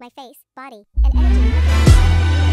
my face, body, and energy.